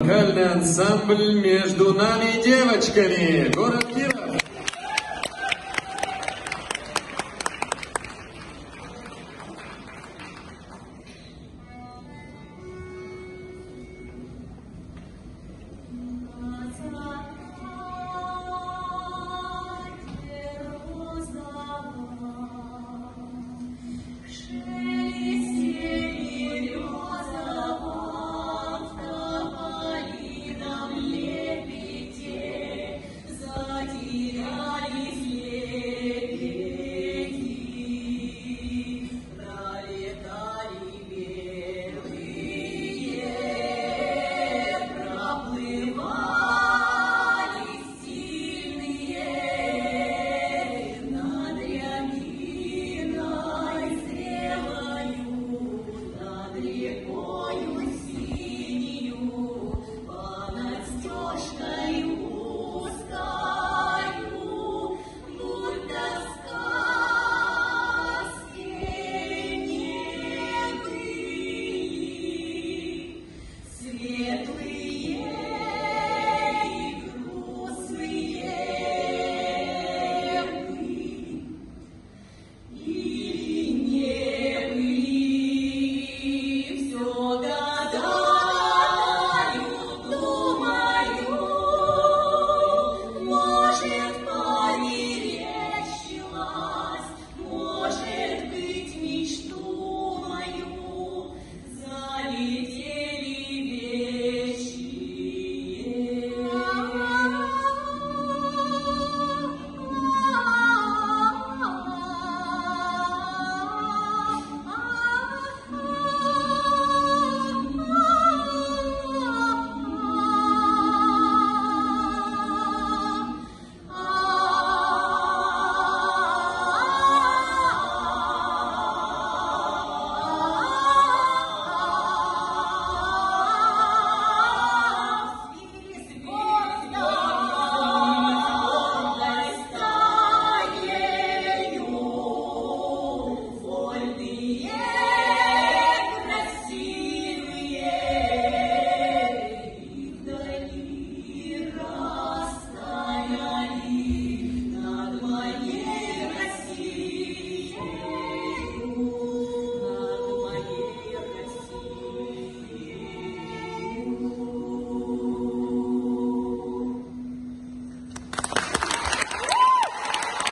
Вокальный ансамбль между нами девочками. Город Киров.